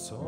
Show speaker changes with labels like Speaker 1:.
Speaker 1: So